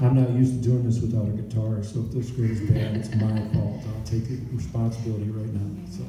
I'm not used to doing this without a guitar, so if this goes bad, it's my fault. I'll take responsibility right now. So.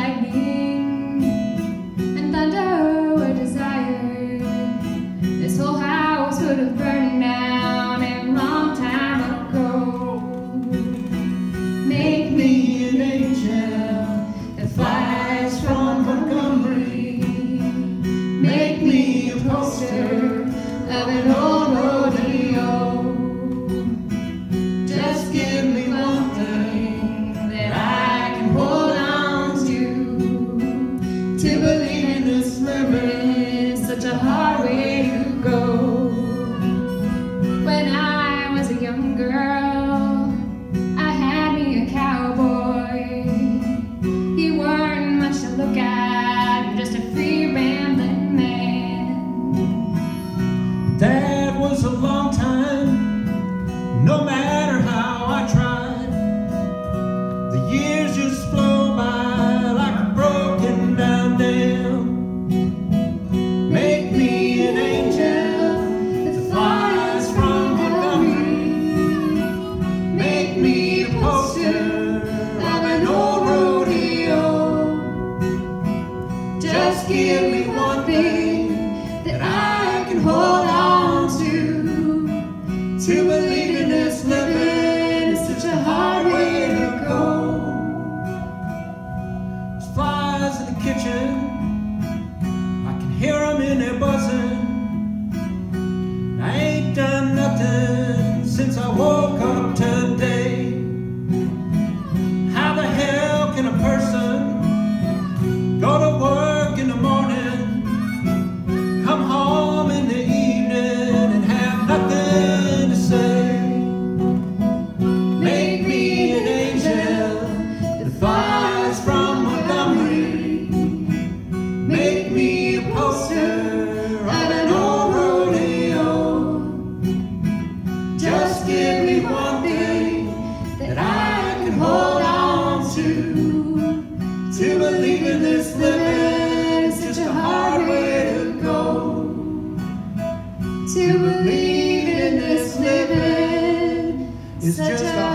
Lightning and thunder were desire, this whole house would have burned down a long time ago. Make me an angel that flies from Montgomery. Make me a poster of an old rodeo. To. Believe in this is such a hard way to go. When I was a young girl, I had me a cowboy. He weren't much to look at, just a free rambling man. That was a long time, no matter Just to. To believe in this living is such a hard way to go. To believe in this living It's just a